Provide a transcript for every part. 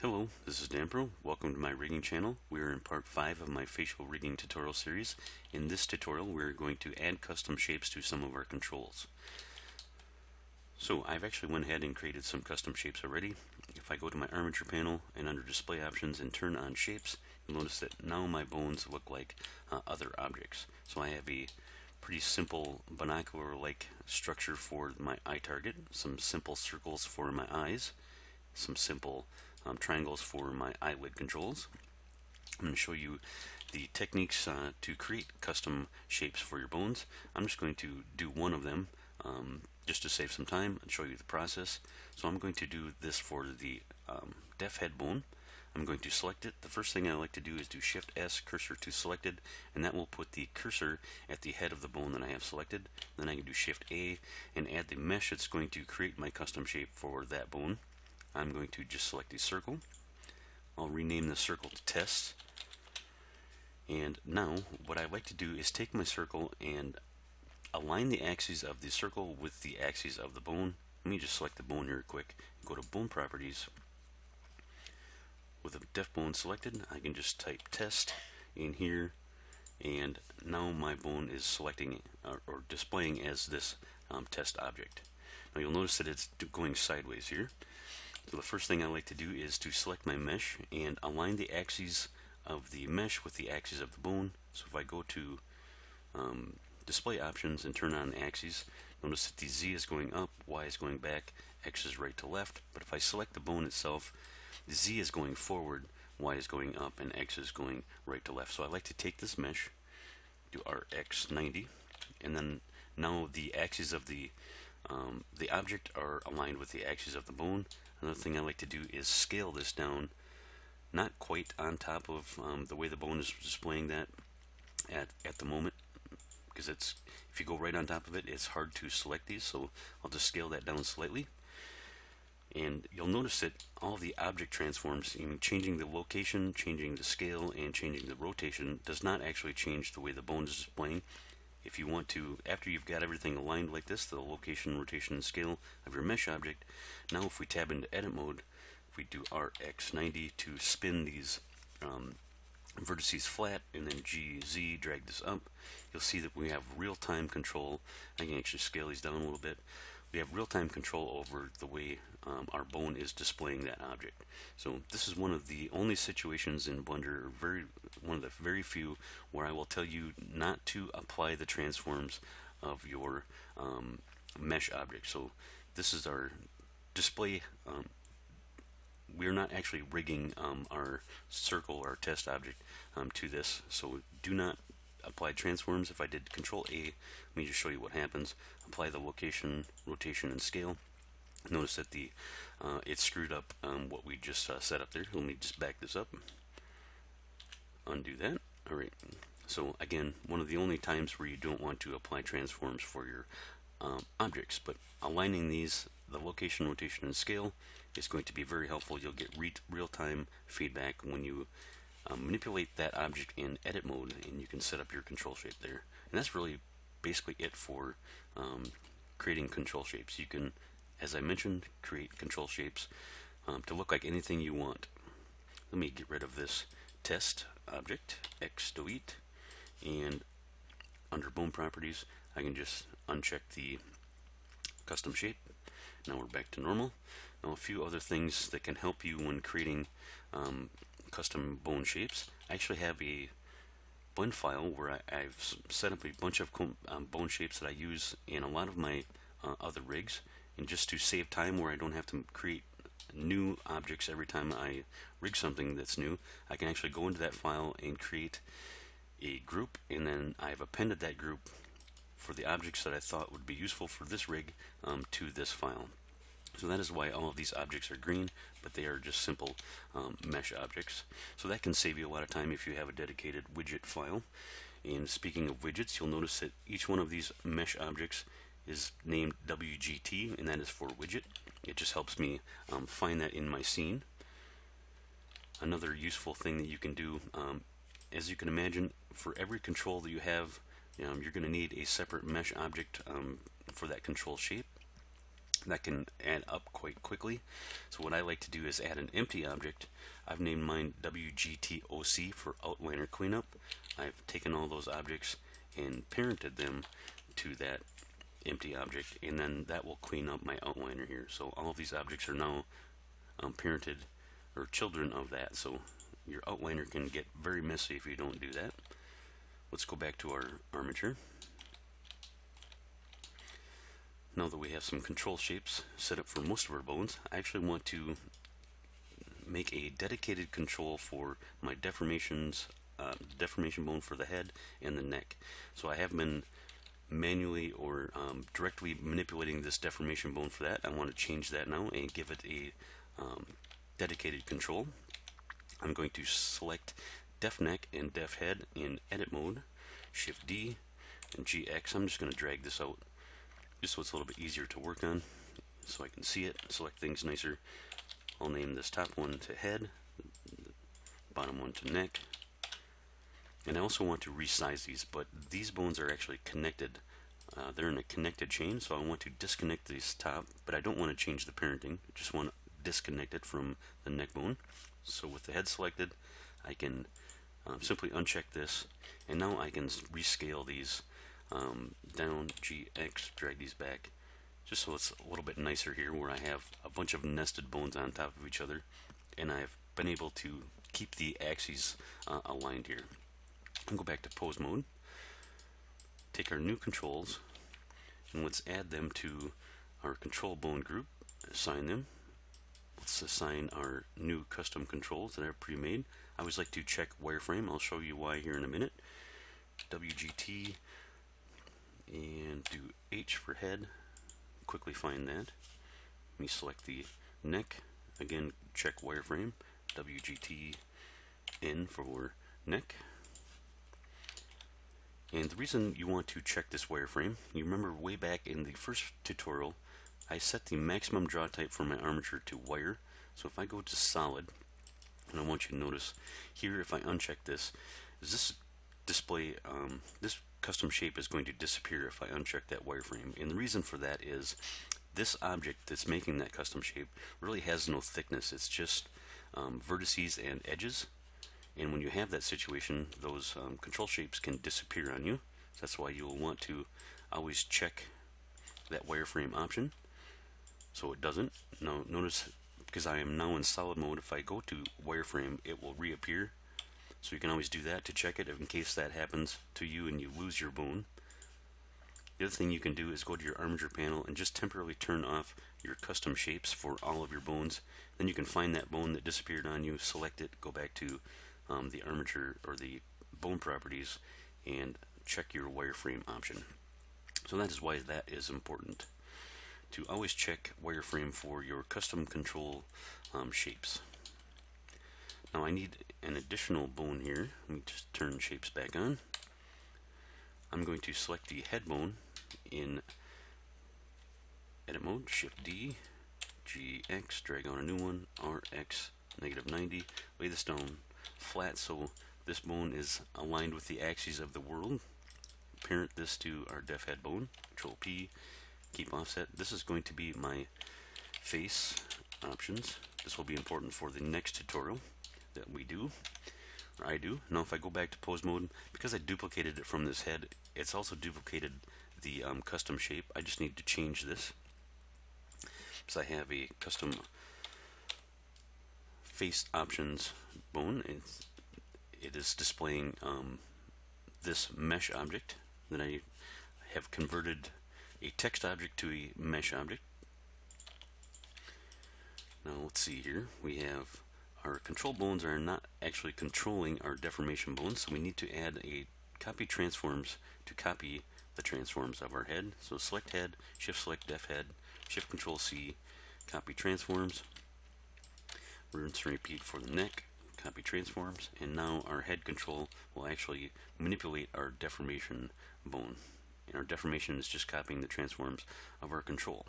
Hello, this is Danpro. Welcome to my rigging channel. We are in part 5 of my facial rigging tutorial series. In this tutorial we're going to add custom shapes to some of our controls. So I've actually went ahead and created some custom shapes already. If I go to my armature panel and under display options and turn on shapes, you'll notice that now my bones look like uh, other objects. So I have a pretty simple binocular-like structure for my eye target, some simple circles for my eyes, some simple um, triangles for my eyelid controls. I'm going to show you the techniques uh, to create custom shapes for your bones. I'm just going to do one of them um, just to save some time and show you the process. So I'm going to do this for the um, def head bone. I'm going to select it. The first thing I like to do is do Shift S cursor to selected and that will put the cursor at the head of the bone that I have selected. Then I can do Shift A and add the mesh that's going to create my custom shape for that bone. I'm going to just select a circle. I'll rename the circle to test. And now what I'd like to do is take my circle and align the axes of the circle with the axes of the bone. Let me just select the bone here quick. Go to bone properties. With a def bone selected, I can just type test in here and now my bone is selecting or, or displaying as this um, test object. Now you'll notice that it's going sideways here. The first thing I like to do is to select my mesh and align the axes of the mesh with the axes of the bone. So if I go to um, display options and turn on axes, notice that the Z is going up, Y is going back, X is right to left. But if I select the bone itself, the Z is going forward, Y is going up, and X is going right to left. So I like to take this mesh, do RX90, and then now the axes of the um, the object are aligned with the axes of the bone. Another thing I like to do is scale this down, not quite on top of um, the way the bone is displaying that at, at the moment, because it's if you go right on top of it, it's hard to select these, so I'll just scale that down slightly. And you'll notice that all the object transforms, in changing the location, changing the scale, and changing the rotation does not actually change the way the bone is displaying if you want to, after you've got everything aligned like this, the location, rotation, and scale of your mesh object, now if we tab into edit mode, if we do RX90 to spin these um, vertices flat and then GZ, drag this up, you'll see that we have real-time control. I can actually scale these down a little bit. We have real-time control over the way um, our bone is displaying that object. So this is one of the only situations in Blender, very one of the very few, where I will tell you not to apply the transforms of your um, mesh object. So this is our display. Um, we're not actually rigging um, our circle, our test object, um, to this. So do not apply transforms. If I did Control A, let me just show you what happens. Apply the location, rotation, and scale Notice that the uh, it screwed up um, what we just uh, set up there. Let me just back this up. Undo that. Alright, so again, one of the only times where you don't want to apply transforms for your um, objects, but aligning these, the location, rotation, and scale is going to be very helpful. You'll get re real-time feedback when you um, manipulate that object in edit mode, and you can set up your control shape there. And that's really basically it for um, creating control shapes. You can as I mentioned, create control shapes um, to look like anything you want. Let me get rid of this test object, x delete, and under bone properties, I can just uncheck the custom shape. Now we're back to normal. Now a few other things that can help you when creating um, custom bone shapes. I actually have a blend file where I, have set up a bunch of um, bone shapes that I use in a lot of my uh, other rigs and just to save time where I don't have to create new objects every time I rig something that's new, I can actually go into that file and create a group and then I've appended that group for the objects that I thought would be useful for this rig um, to this file. So that is why all of these objects are green, but they are just simple um, mesh objects. So that can save you a lot of time if you have a dedicated widget file. And speaking of widgets, you'll notice that each one of these mesh objects is named WGT, and that is for widget. It just helps me um, find that in my scene. Another useful thing that you can do, um, as you can imagine, for every control that you have, um, you're going to need a separate mesh object um, for that control shape. That can add up quite quickly. So what I like to do is add an empty object. I've named mine WGTOC for Outliner Cleanup. I've taken all those objects and parented them to that empty object and then that will clean up my outliner here. So all of these objects are now um, parented or children of that. So your outliner can get very messy if you don't do that. Let's go back to our armature. Now that we have some control shapes set up for most of our bones, I actually want to make a dedicated control for my deformations, uh, deformation bone for the head and the neck. So I have been manually or um, directly manipulating this deformation bone for that. I want to change that now and give it a um, dedicated control. I'm going to select def neck and def head in edit mode, shift D and GX. I'm just going to drag this out just so it's a little bit easier to work on so I can see it, select things nicer. I'll name this top one to head, bottom one to neck, and I also want to resize these, but these bones are actually connected. Uh, they're in a connected chain, so I want to disconnect this top, but I don't want to change the parenting. I just want to disconnect it from the neck bone. So with the head selected, I can um, simply uncheck this, and now I can rescale these um, down GX, drag these back, just so it's a little bit nicer here where I have a bunch of nested bones on top of each other, and I've been able to keep the axes uh, aligned here. And go back to pose mode, take our new controls, and let's add them to our control bone group, assign them. Let's assign our new custom controls that I've pre-made. I always like to check wireframe. I'll show you why here in a minute. WGT and do H for head. Quickly find that. Let me select the neck. Again, check wireframe. WGT N for neck. And the reason you want to check this wireframe, you remember way back in the first tutorial, I set the maximum draw type for my armature to wire. So if I go to solid, and I want you to notice here, if I uncheck this, is this display, um, this custom shape is going to disappear if I uncheck that wireframe. And the reason for that is this object that's making that custom shape really has no thickness. It's just um, vertices and edges. And when you have that situation, those um, control shapes can disappear on you. So that's why you'll want to always check that wireframe option so it doesn't. Now notice because I am now in solid mode, if I go to wireframe, it will reappear so you can always do that to check it in case that happens to you and you lose your bone. The other thing you can do is go to your armature panel and just temporarily turn off your custom shapes for all of your bones. Then you can find that bone that disappeared on you, select it, go back to um, the armature or the bone properties and check your wireframe option. So that is why that is important. To always check wireframe for your custom control um, shapes. Now I need an additional bone here. Let me just turn shapes back on. I'm going to select the head bone in edit mode, shift D, GX, drag on a new one, RX, negative 90, lay the stone flat so this bone is aligned with the axes of the world. Parent this to our def head bone, control P, keep offset. This is going to be my face options. This will be important for the next tutorial that we do, or I do. Now if I go back to pose mode, because I duplicated it from this head, it's also duplicated the um, custom shape. I just need to change this. So I have a custom face options bone. It's, it is displaying um, this mesh object Then I have converted a text object to a mesh object. Now let's see here. We have our control bones are not actually controlling our deformation bones, so we need to add a copy transforms to copy the transforms of our head. So select head, shift select def head, shift control C, copy transforms, rinse and repeat for the neck, copy transforms, and now our head control will actually manipulate our deformation bone. And our deformation is just copying the transforms of our control.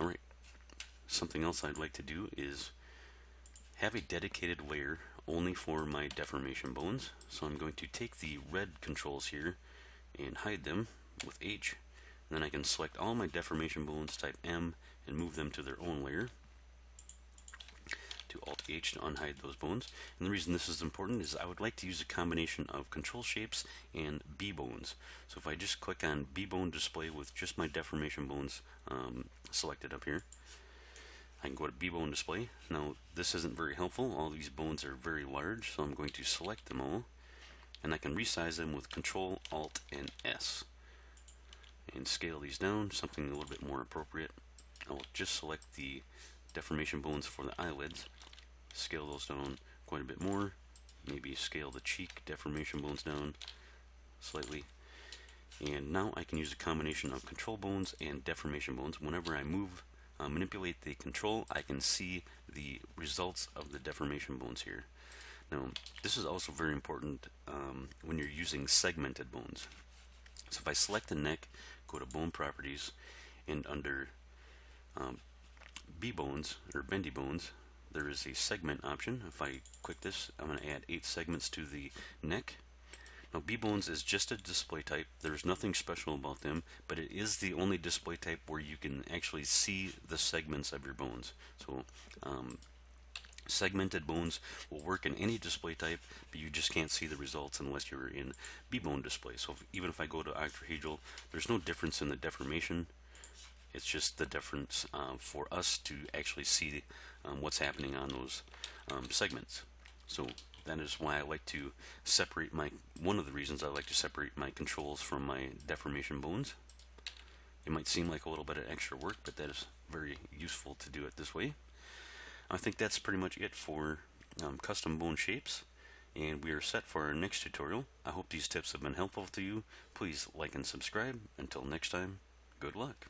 Alright, something else I'd like to do is have a dedicated layer only for my deformation bones. So I'm going to take the red controls here and hide them with H, And then I can select all my deformation bones, type M, and move them to their own layer. To Alt H to unhide those bones. And the reason this is important is I would like to use a combination of control shapes and B bones. So if I just click on B bone display with just my deformation bones um, selected up here, I can go to B-bone display. Now this isn't very helpful. All these bones are very large, so I'm going to select them all. And I can resize them with Control, Alt, and S. And scale these down, something a little bit more appropriate. I'll just select the deformation bones for the eyelids. Scale those down quite a bit more. Maybe scale the cheek deformation bones down slightly. And now I can use a combination of control bones and deformation bones whenever I move uh, manipulate the control, I can see the results of the deformation bones here. Now, this is also very important um, when you're using segmented bones. So if I select the neck, go to Bone Properties, and under um, B bones, or bendy bones, there is a segment option. If I click this, I'm going to add eight segments to the neck. Now B-Bones is just a display type. There's nothing special about them, but it is the only display type where you can actually see the segments of your bones. So um, segmented bones will work in any display type, but you just can't see the results unless you're in B-Bone display. So if, even if I go to octahedral, there's no difference in the deformation. It's just the difference uh, for us to actually see um, what's happening on those um, segments. So that is why I like to separate my, one of the reasons I like to separate my controls from my deformation bones. It might seem like a little bit of extra work, but that is very useful to do it this way. I think that's pretty much it for um, custom bone shapes and we are set for our next tutorial. I hope these tips have been helpful to you. Please like and subscribe. Until next time, good luck.